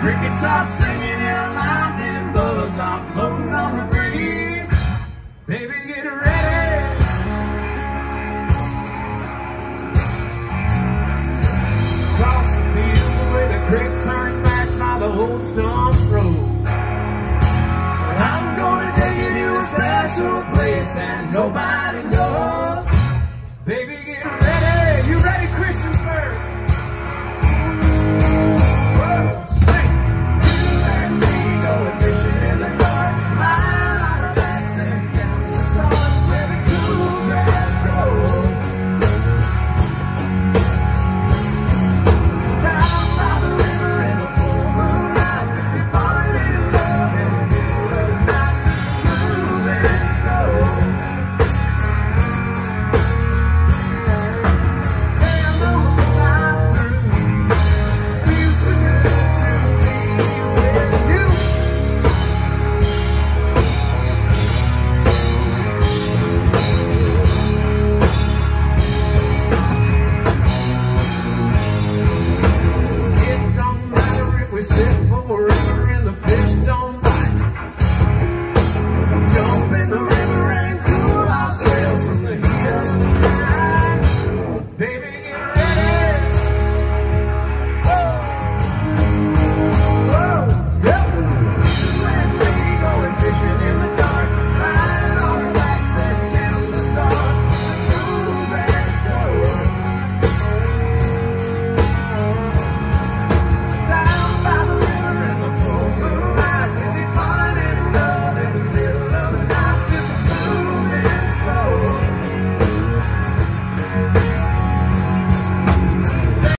Crickets are singing and lightning bugs are floating on the breeze. Baby, get ready. Across the field where the creek turns back by the old stump road. I'm gonna take you to a special place and nobody